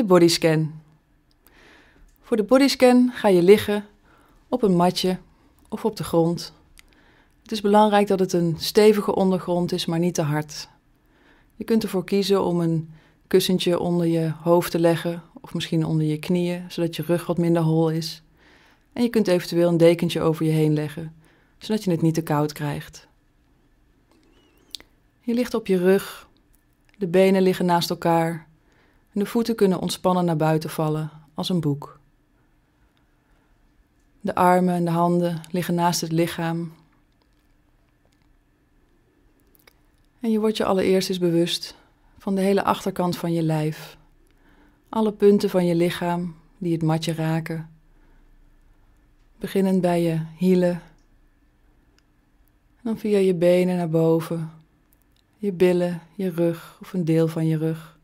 de bodyscan. Voor de bodyscan ga je liggen op een matje of op de grond. Het is belangrijk dat het een stevige ondergrond is, maar niet te hard. Je kunt ervoor kiezen om een kussentje onder je hoofd te leggen of misschien onder je knieën, zodat je rug wat minder hol is. En je kunt eventueel een dekentje over je heen leggen, zodat je het niet te koud krijgt. Je ligt op je rug, de benen liggen naast elkaar de voeten kunnen ontspannen naar buiten vallen als een boek. De armen en de handen liggen naast het lichaam. En je wordt je allereerst eens bewust van de hele achterkant van je lijf. Alle punten van je lichaam die het matje raken. Beginnend bij je hielen. En dan via je benen naar boven. Je billen, je rug of een deel van je rug.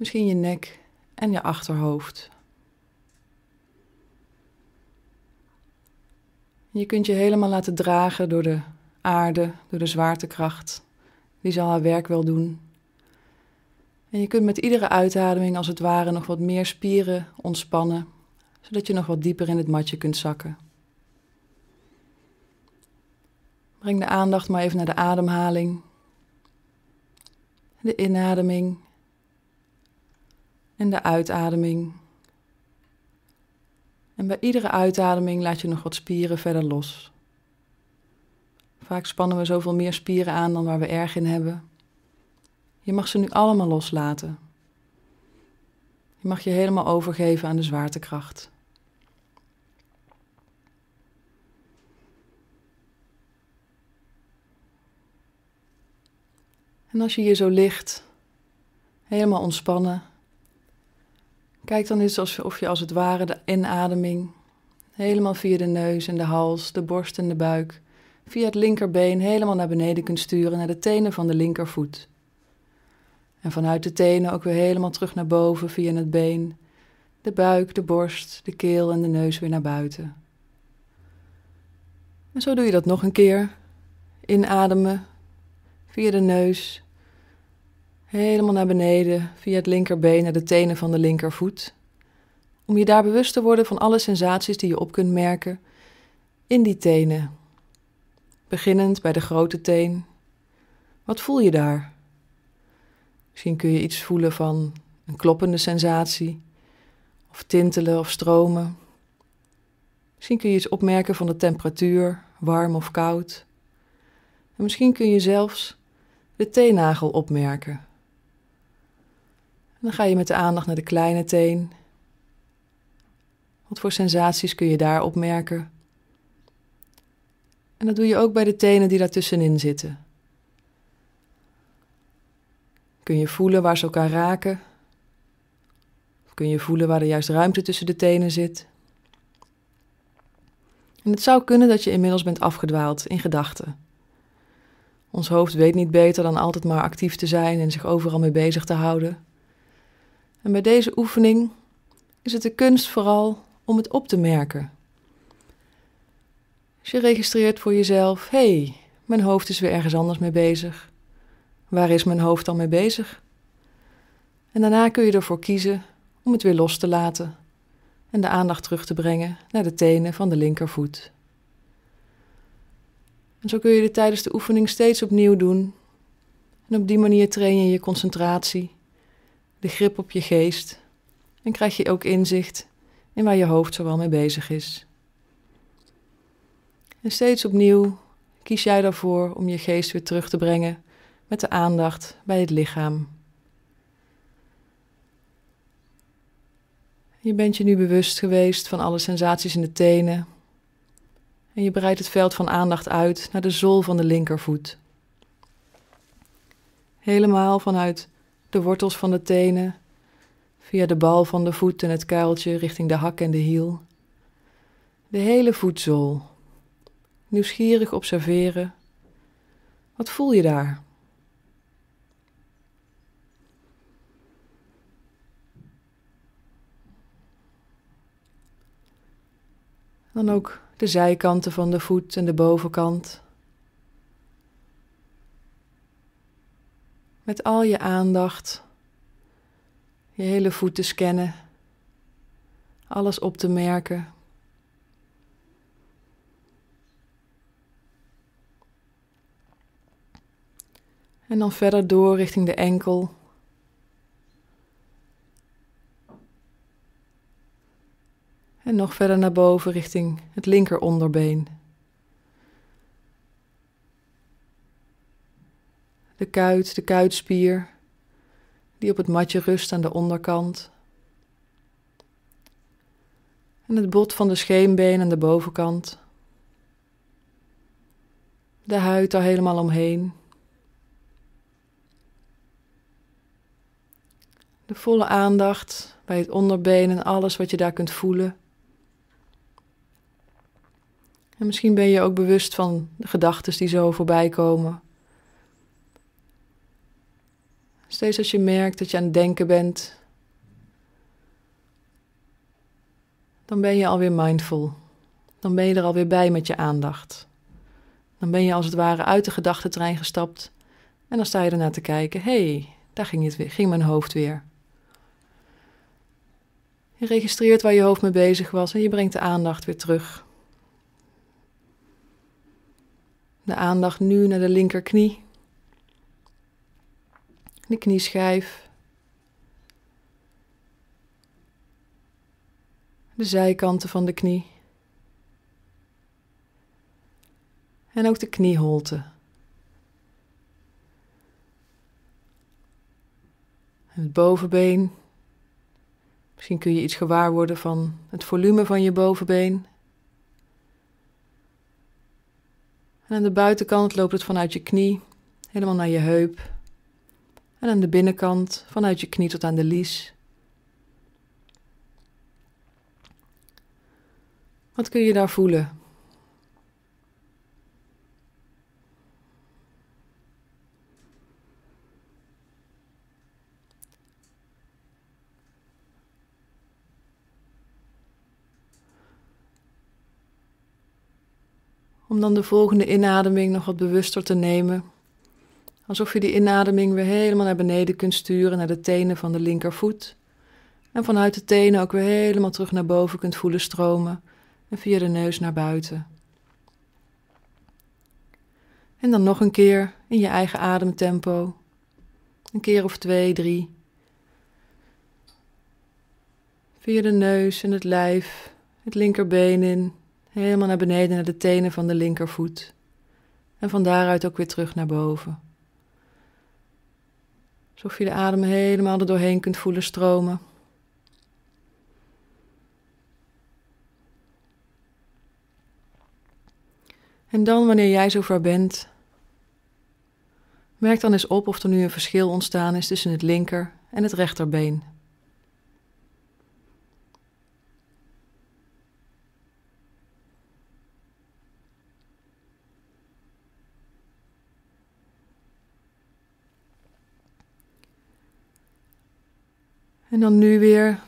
Misschien je nek en je achterhoofd. Je kunt je helemaal laten dragen door de aarde, door de zwaartekracht. Die zal haar werk wel doen. En je kunt met iedere uitademing als het ware nog wat meer spieren ontspannen, zodat je nog wat dieper in het matje kunt zakken. Breng de aandacht maar even naar de ademhaling. De inademing en de uitademing. En bij iedere uitademing laat je nog wat spieren verder los. Vaak spannen we zoveel meer spieren aan dan waar we erg in hebben. Je mag ze nu allemaal loslaten. Je mag je helemaal overgeven aan de zwaartekracht. En als je hier zo ligt, helemaal ontspannen, kijk dan eens alsof je als het ware de inademing helemaal via de neus en de hals, de borst en de buik, via het linkerbeen helemaal naar beneden kunt sturen naar de tenen van de linkervoet. En vanuit de tenen ook weer helemaal terug naar boven via het been, de buik, de borst, de keel en de neus weer naar buiten. En zo doe je dat nog een keer. Inademen via de neus, helemaal naar beneden, via het linkerbeen naar de tenen van de linkervoet. Om je daar bewust te worden van alle sensaties die je op kunt merken in die tenen. Beginnend bij de grote teen. Wat voel je daar? Misschien kun je iets voelen van een kloppende sensatie, of tintelen of stromen. Misschien kun je iets opmerken van de temperatuur, warm of koud. En misschien kun je zelfs de teennagel opmerken. Dan ga je met de aandacht naar de kleine teen. Wat voor sensaties kun je daar opmerken? En dat doe je ook bij de tenen die daartussenin zitten. Kun je voelen waar ze elkaar raken? Of kun je voelen waar er juist ruimte tussen de tenen zit? En het zou kunnen dat je inmiddels bent afgedwaald in gedachten. Ons hoofd weet niet beter dan altijd maar actief te zijn en zich overal mee bezig te houden. En bij deze oefening is het de kunst vooral om het op te merken. Als je registreert voor jezelf: hé, hey, mijn hoofd is weer ergens anders mee bezig. Waar is mijn hoofd dan mee bezig? En daarna kun je ervoor kiezen om het weer los te laten en de aandacht terug te brengen naar de tenen van de linkervoet. En zo kun je dit tijdens de oefening steeds opnieuw doen. En op die manier train je je concentratie, de grip op je geest en krijg je ook inzicht in waar je hoofd zoal mee bezig is. En steeds opnieuw kies jij daarvoor om je geest weer terug te brengen met de aandacht bij het lichaam. Je bent je nu bewust geweest van alle sensaties in de tenen. En je breidt het veld van aandacht uit naar de zool van de linkervoet. Helemaal vanuit de wortels van de tenen, via de bal van de voet en het kuiltje richting de hak en de hiel. De hele voetzool. Nieuwsgierig observeren. Wat voel je daar? Dan ook de zijkanten van de voet en de bovenkant. Met al je aandacht, je hele voet te scannen, alles op te merken. En dan verder door richting de enkel. En nog verder naar boven richting het linker De kuit, de kuitspier, die op het matje rust aan de onderkant. En het bot van de scheenbeen aan de bovenkant. De huid daar helemaal omheen. De volle aandacht bij het onderbeen en alles wat je daar kunt voelen. En misschien ben je ook bewust van de gedachten die zo voorbij komen. Steeds als je merkt dat je aan het denken bent, dan ben je alweer mindful. Dan ben je er alweer bij met je aandacht. Dan ben je als het ware uit de gedachtentrein gestapt en dan sta je ernaar te kijken. Hey, daar ging, het weer, ging mijn hoofd weer. Je registreert waar je hoofd mee bezig was en je brengt de aandacht weer terug. De aandacht nu naar de linkerknie. De knieschijf. De zijkanten van de knie. En ook de knieholte. Het bovenbeen Misschien kun je iets gewaar worden van het volume van je bovenbeen. En aan de buitenkant loopt het vanuit je knie helemaal naar je heup. En aan de binnenkant vanuit je knie tot aan de lies. Wat kun je daar voelen? Om dan de volgende inademing nog wat bewuster te nemen. Alsof je die inademing weer helemaal naar beneden kunt sturen naar de tenen van de linkervoet. En vanuit de tenen ook weer helemaal terug naar boven kunt voelen stromen en via de neus naar buiten. En dan nog een keer in je eigen ademtempo. Een keer of twee, drie. Via de neus en het lijf, het linkerbeen in, Helemaal naar beneden naar de tenen van de linkervoet. En van daaruit ook weer terug naar boven. Alsof je de adem helemaal er doorheen kunt voelen stromen. En dan, wanneer jij zover bent, merk dan eens op of er nu een verschil ontstaan is tussen het linker en het rechterbeen. En dan nu weer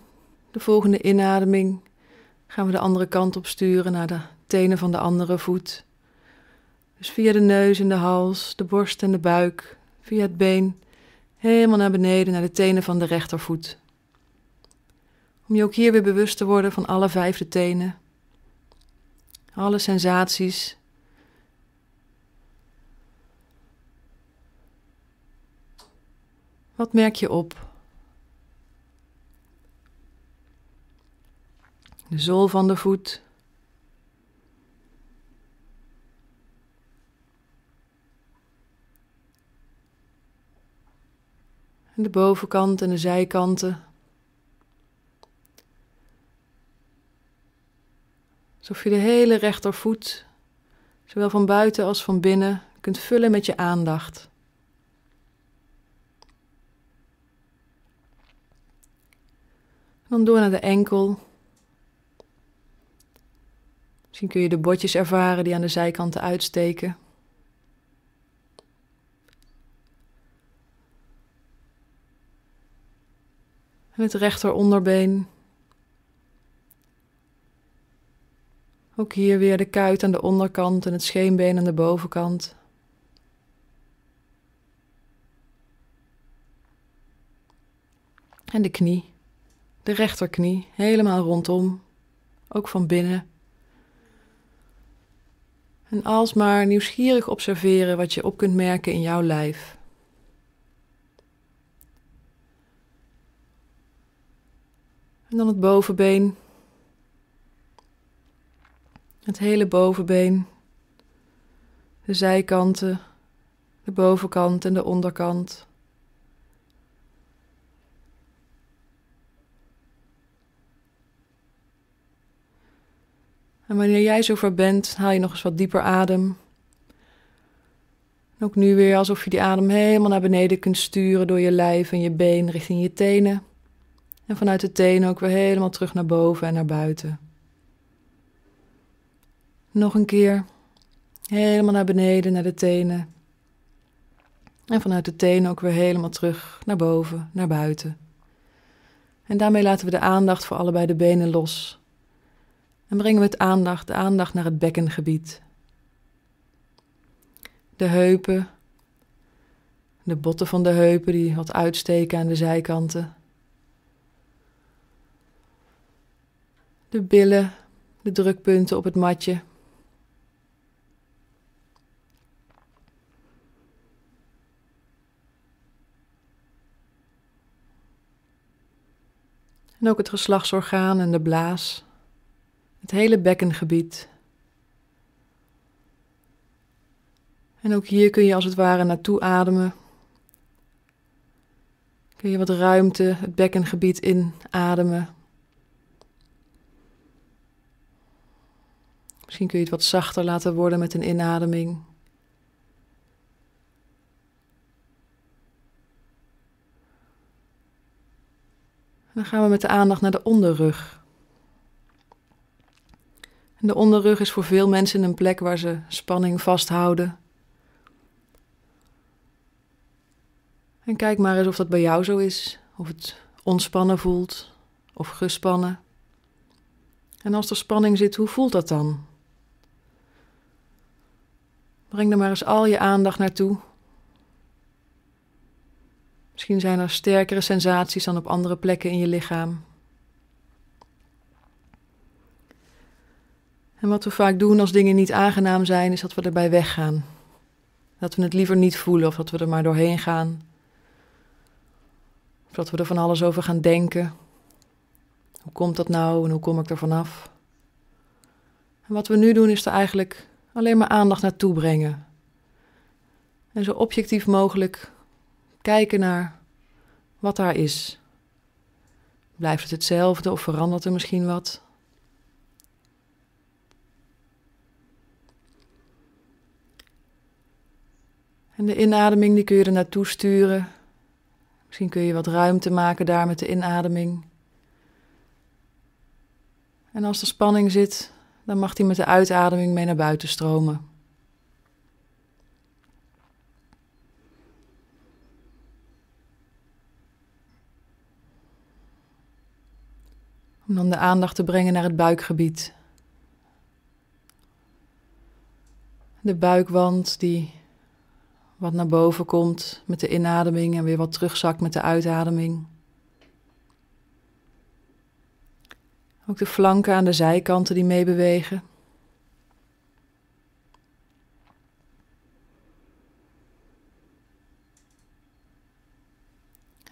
de volgende inademing. Gaan we de andere kant op sturen naar de tenen van de andere voet. Dus via de neus en de hals, de borst en de buik, via het been, helemaal naar beneden naar de tenen van de rechtervoet. Om je ook hier weer bewust te worden van alle vijf de tenen. Alle sensaties. Wat merk je op? De zool van de voet. En de bovenkant en de zijkanten. Alsof je de hele rechtervoet, zowel van buiten als van binnen, kunt vullen met je aandacht. Dan door naar de enkel. Misschien kun je de botjes ervaren die aan de zijkanten uitsteken. En het rechteronderbeen. Ook hier weer de kuit aan de onderkant en het scheenbeen aan de bovenkant. En de knie, de rechterknie, helemaal rondom, ook van binnen. En alsmaar nieuwsgierig observeren wat je op kunt merken in jouw lijf. En dan het bovenbeen. Het hele bovenbeen. De zijkanten, de bovenkant en de onderkant. En wanneer jij zover bent, haal je nog eens wat dieper adem. ook nu weer alsof je die adem helemaal naar beneden kunt sturen door je lijf en je been richting je tenen. En vanuit de tenen ook weer helemaal terug naar boven en naar buiten. Nog een keer. Helemaal naar beneden, naar de tenen. En vanuit de tenen ook weer helemaal terug naar boven, naar buiten. En daarmee laten we de aandacht voor allebei de benen los. En brengen we het aandacht, de aandacht naar het bekkengebied. De heupen, de botten van de heupen die wat uitsteken aan de zijkanten. De billen, de drukpunten op het matje. En ook het geslachtsorgaan en de blaas. Het hele bekkengebied. En ook hier kun je als het ware naartoe ademen. Kun je wat ruimte, het bekkengebied inademen. Misschien kun je het wat zachter laten worden met een inademing. dan gaan we met de aandacht naar de onderrug. De onderrug is voor veel mensen een plek waar ze spanning vasthouden. En kijk maar eens of dat bij jou zo is. Of het ontspannen voelt of gespannen. En als er spanning zit, hoe voelt dat dan? Breng er maar eens al je aandacht naartoe. Misschien zijn er sterkere sensaties dan op andere plekken in je lichaam. En wat we vaak doen als dingen niet aangenaam zijn, is dat we erbij weggaan. Dat we het liever niet voelen of dat we er maar doorheen gaan. Of dat we er van alles over gaan denken. Hoe komt dat nou en hoe kom ik er vanaf? En wat we nu doen is er eigenlijk alleen maar aandacht naartoe brengen. En zo objectief mogelijk kijken naar wat daar is. Blijft het hetzelfde of verandert er misschien wat? En de inademing die kun je er naartoe sturen. Misschien kun je wat ruimte maken daar met de inademing. En als er spanning zit, dan mag die met de uitademing mee naar buiten stromen. Om dan de aandacht te brengen naar het buikgebied. De buikwand die wat naar boven komt met de inademing en weer wat terugzakt met de uitademing. Ook de flanken aan de zijkanten die meebewegen.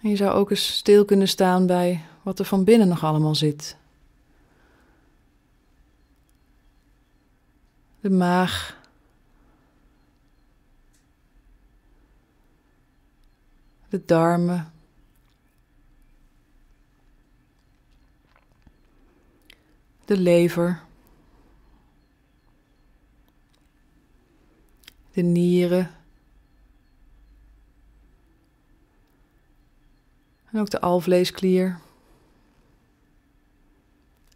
En je zou ook eens stil kunnen staan bij wat er van binnen nog allemaal zit. De maag. De darmen. De lever. De nieren. En ook de alvleesklier.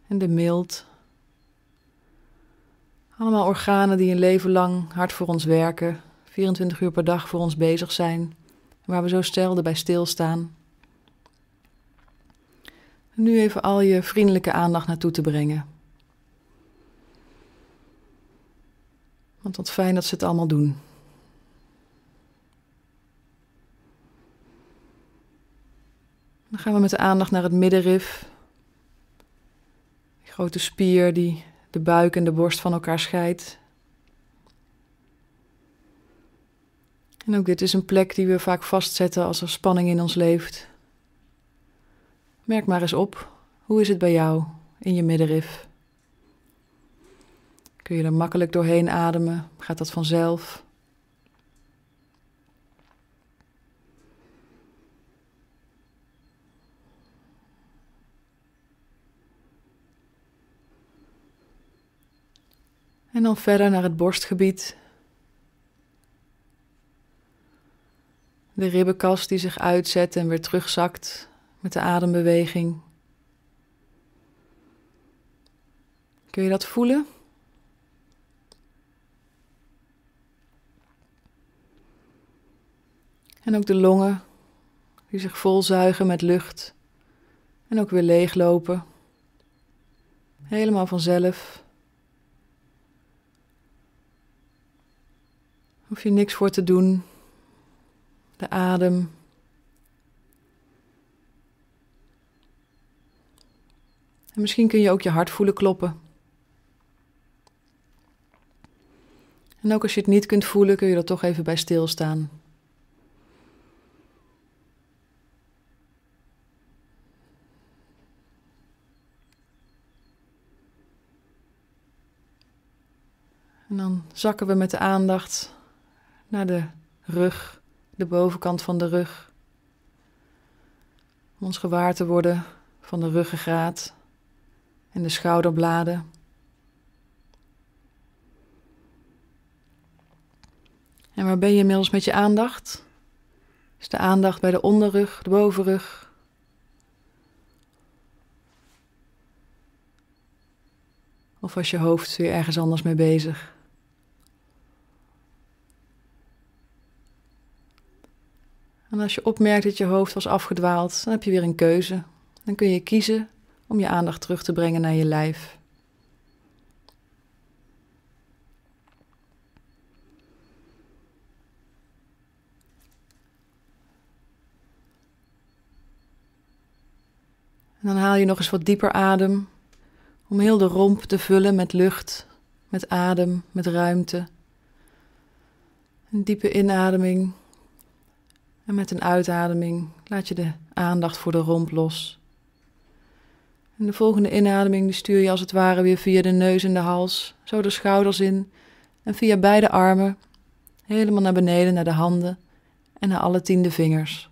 En de mild. Allemaal organen die een leven lang hard voor ons werken, 24 uur per dag voor ons bezig zijn, waar we zo stelden bij stilstaan. Nu even al je vriendelijke aandacht naartoe te brengen. Want wat fijn dat ze het allemaal doen. Dan gaan we met de aandacht naar het middenrif. Grote spier die de buik en de borst van elkaar scheidt. En ook dit is een plek die we vaak vastzetten als er spanning in ons leeft. Merk maar eens op, hoe is het bij jou in je middenrif? Kun je er makkelijk doorheen ademen? Gaat dat vanzelf? En dan verder naar het borstgebied. De ribbenkast die zich uitzet en weer terugzakt met de adembeweging. Kun je dat voelen? En ook de longen die zich volzuigen met lucht en ook weer leeglopen. Helemaal vanzelf. Hoef je niks voor te doen. De adem. En misschien kun je ook je hart voelen kloppen. En ook als je het niet kunt voelen, kun je er toch even bij stilstaan. En dan zakken we met de aandacht naar de rug, de bovenkant van de rug. Om ons gewaar te worden van de ruggengraat en de schouderbladen. En waar ben je inmiddels met je aandacht? Is de aandacht bij de onderrug, de bovenrug? Of was je hoofd weer ergens anders mee bezig? En als je opmerkt dat je hoofd was afgedwaald, dan heb je weer een keuze. Dan kun je kiezen om je aandacht terug te brengen naar je lijf. En dan haal je nog eens wat dieper adem om heel de romp te vullen met lucht, met adem, met ruimte. Een diepe inademing en met een uitademing laat je de aandacht voor de romp los. En de volgende inademing die stuur je als het ware weer via de neus en de hals, zo de schouders in en via beide armen helemaal naar beneden naar de handen en naar alle tiende vingers.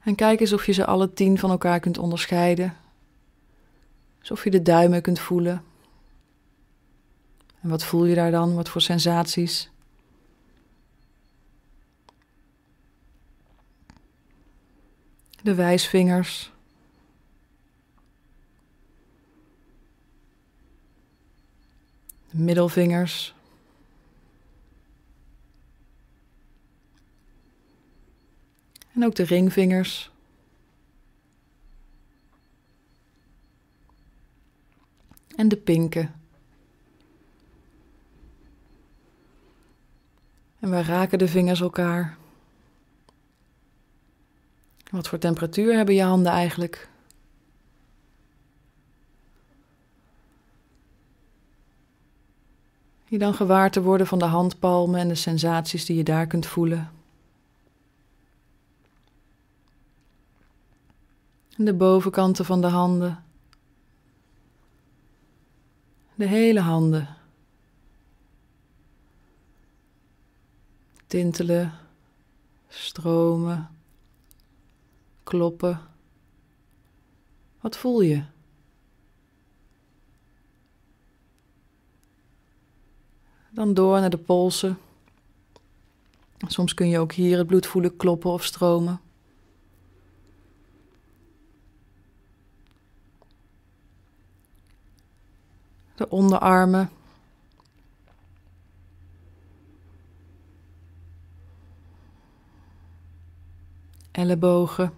En kijk eens of je ze alle tien van elkaar kunt onderscheiden. Alsof je de duimen kunt voelen. En wat voel je daar dan? Wat voor sensaties? De wijsvingers. De middelvingers. En ook de ringvingers. En de pinken. En we raken de vingers elkaar. Wat voor temperatuur hebben je handen eigenlijk? Je dan gewaar te worden van de handpalmen en de sensaties die je daar kunt voelen. de bovenkanten van de handen. De hele handen. Tintelen, stromen kloppen. Wat voel je? Dan door naar de polsen. Soms kun je ook hier het bloed voelen kloppen of stromen. De onderarmen. Ellebogen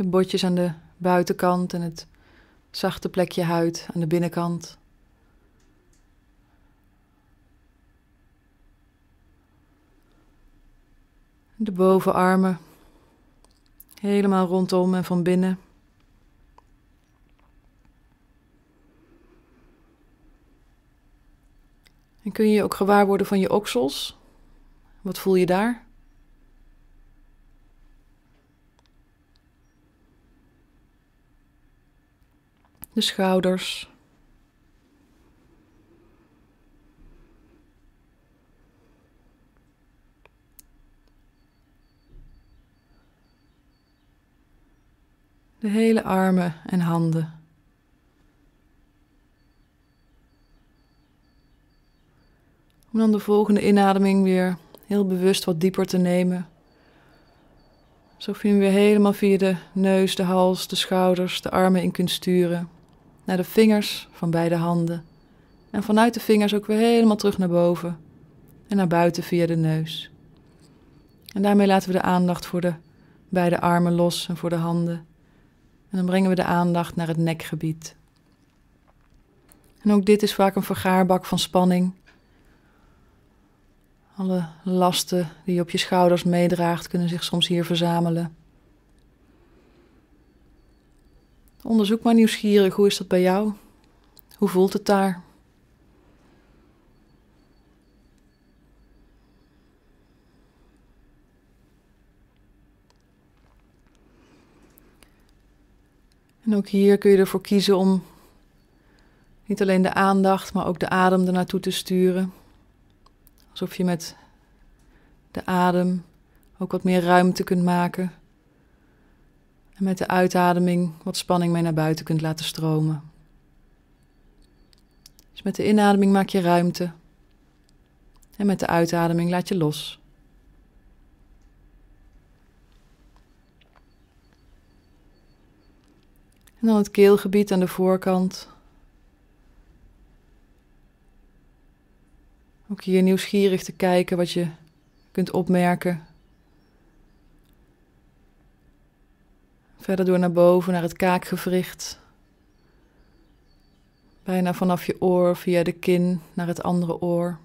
de botjes aan de buitenkant en het zachte plekje huid aan de binnenkant. De bovenarmen. Helemaal rondom en van binnen. En kun je je ook gewaar worden van je oksels? Wat voel je daar? De schouders. De hele armen en handen. Om dan de volgende inademing weer heel bewust wat dieper te nemen. Alsof je hem weer helemaal via de neus, de hals, de schouders, de armen in kunt sturen. Naar de vingers van beide handen. En vanuit de vingers ook weer helemaal terug naar boven. En naar buiten via de neus. En daarmee laten we de aandacht voor de beide armen los en voor de handen. En dan brengen we de aandacht naar het nekgebied. En ook dit is vaak een vergaarbak van spanning. Alle lasten die je op je schouders meedraagt kunnen zich soms hier verzamelen. Onderzoek maar nieuwsgierig, hoe is dat bij jou? Hoe voelt het daar? En ook hier kun je ervoor kiezen om niet alleen de aandacht, maar ook de adem er naartoe te sturen. Alsof je met de adem ook wat meer ruimte kunt maken. En met de uitademing wat spanning mee naar buiten kunt laten stromen. Dus met de inademing maak je ruimte. En met de uitademing laat je los. En dan het keelgebied aan de voorkant. Ook hier nieuwsgierig te kijken wat je kunt opmerken. Verder door naar boven, naar het kaakgewricht. Bijna vanaf je oor, via de kin, naar het andere oor.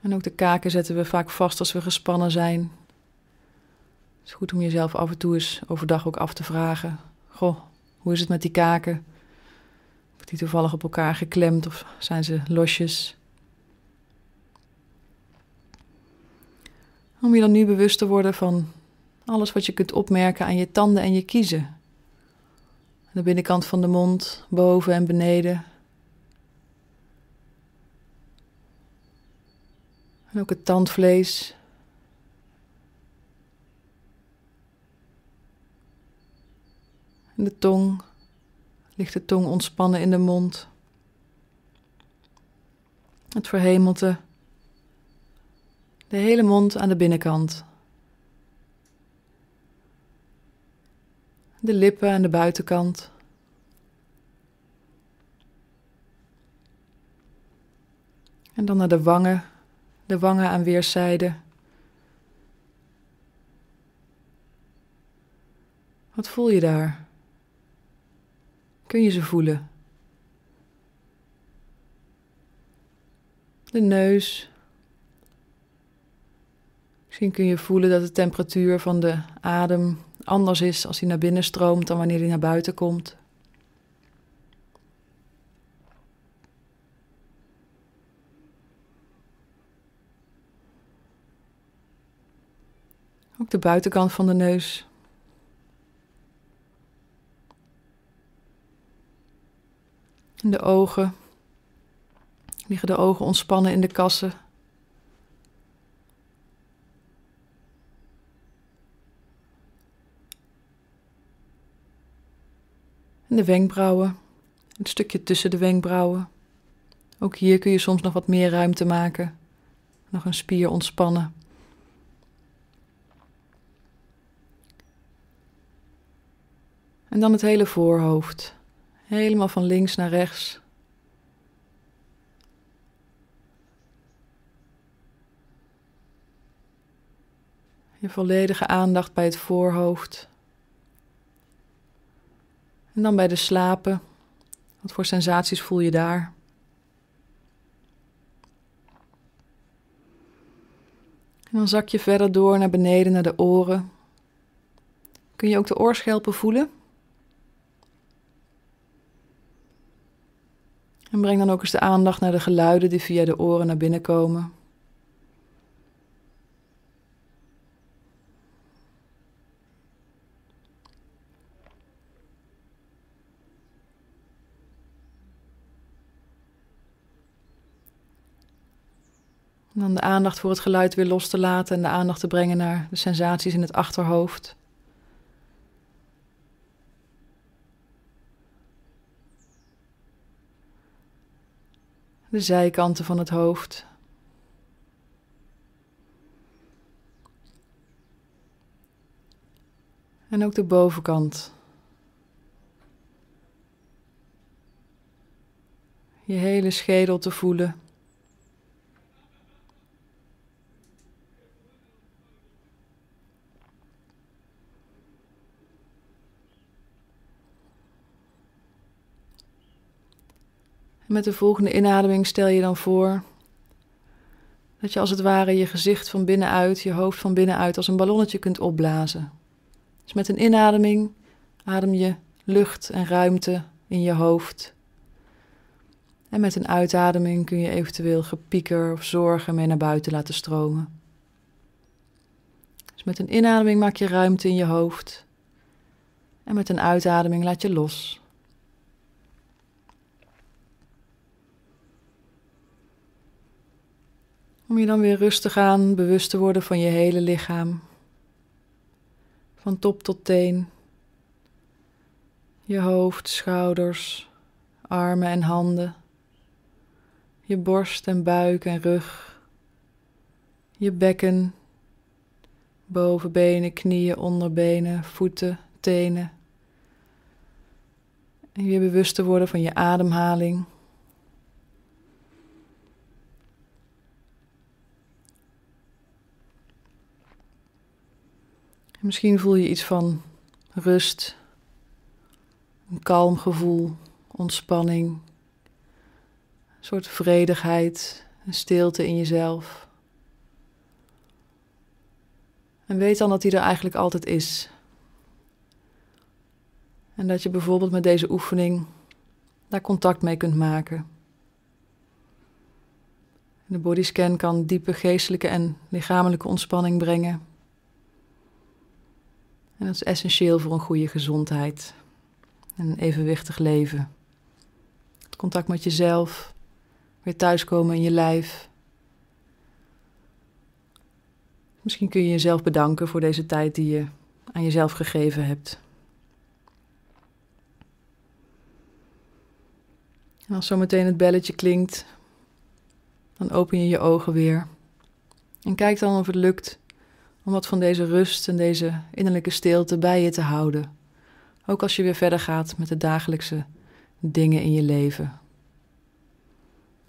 En ook de kaken zetten we vaak vast als we gespannen zijn. Het is goed om jezelf af en toe eens overdag ook af te vragen. Goh, hoe is het met die kaken? die toevallig op elkaar geklemd of zijn ze losjes? Om je dan nu bewust te worden van alles wat je kunt opmerken aan je tanden en je kiezen. de binnenkant van de mond, boven en beneden. En ook het tandvlees. En de tong. Ligt de tong ontspannen in de mond. Het verhemelte. De hele mond aan de binnenkant. De lippen aan de buitenkant. En dan naar de wangen, de wangen aan weerszijden. Wat voel je daar? Kun je ze voelen? De neus. Misschien kun je voelen dat de temperatuur van de adem anders is als hij naar binnen stroomt dan wanneer hij naar buiten komt. Ook de buitenkant van de neus. de ogen. Liggen de ogen ontspannen in de kassen. En de wenkbrauwen. Het stukje tussen de wenkbrauwen. Ook hier kun je soms nog wat meer ruimte maken. Nog een spier ontspannen. En dan het hele voorhoofd. Helemaal van links naar rechts. Je volledige aandacht bij het voorhoofd. En dan bij de slapen. Wat voor sensaties voel je daar? En dan zak je verder door naar beneden naar de oren. Kun je ook de oorschelpen voelen? En breng dan ook eens de aandacht naar de geluiden die via de oren naar binnen komen. Dan de aandacht voor het geluid weer los te laten en de aandacht te brengen naar de sensaties in het achterhoofd. De zijkanten van het hoofd. En ook de bovenkant. Je hele schedel te voelen. Met de volgende inademing stel je dan voor dat je als het ware je gezicht van binnenuit, je hoofd van binnenuit als een ballonnetje kunt opblazen. Dus met een inademing adem je lucht en ruimte in je hoofd. En met een uitademing kun je eventueel gepieker of zorgen mee naar buiten laten stromen. Dus met een inademing maak je ruimte in je hoofd. En met een uitademing laat je los. Om je dan weer rustig aan bewust te worden van je hele lichaam. Van top tot teen. Je hoofd, schouders, armen en handen. Je borst en buik en rug. Je bekken, bovenbenen, knieën, onderbenen, voeten, tenen. En weer bewust te worden van je ademhaling. Misschien voel je iets van rust, een kalm gevoel, ontspanning, een soort vredigheid, een stilte in jezelf. En weet dan dat die er eigenlijk altijd is. En dat je bijvoorbeeld met deze oefening daar contact mee kunt maken. De bodyscan kan diepe geestelijke en lichamelijke ontspanning brengen. En dat is essentieel voor een goede gezondheid en een evenwichtig leven. Het contact met jezelf, weer thuiskomen in je lijf. Misschien kun je jezelf bedanken voor deze tijd die je aan jezelf gegeven hebt. En als zometeen het belletje klinkt, dan open je je ogen weer. En kijk dan of het lukt om wat van deze rust en deze innerlijke stilte bij je te houden. Ook als je weer verder gaat met de dagelijkse dingen in je leven.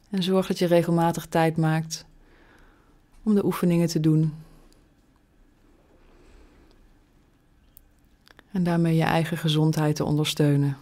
En zorg dat je regelmatig tijd maakt om de oefeningen te doen. En daarmee je eigen gezondheid te ondersteunen.